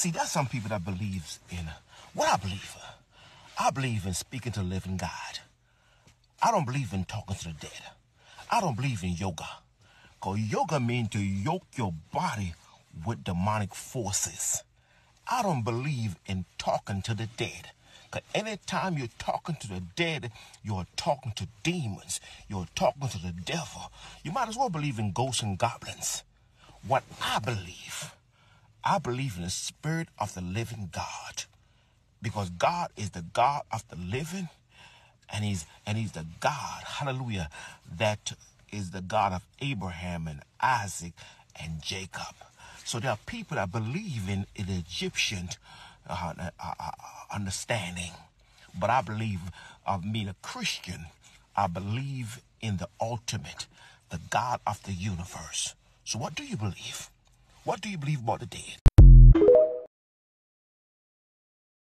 See, there's some people that believes in uh, what I believe. Uh, I believe in speaking to the living God. I don't believe in talking to the dead. I don't believe in yoga. Because yoga means to yoke your body with demonic forces. I don't believe in talking to the dead. Because anytime you're talking to the dead, you're talking to demons. You're talking to the devil. You might as well believe in ghosts and goblins. What I believe, I believe in the spirit of the living God. Because God is the God of the living and he's and he's the God, hallelujah, that is the God of Abraham and Isaac and Jacob. So there are people that believe in an Egyptian uh, uh, uh, understanding, but I believe of me, a Christian, I believe in the ultimate, the God of the universe. So what do you believe? What do you believe about the dead?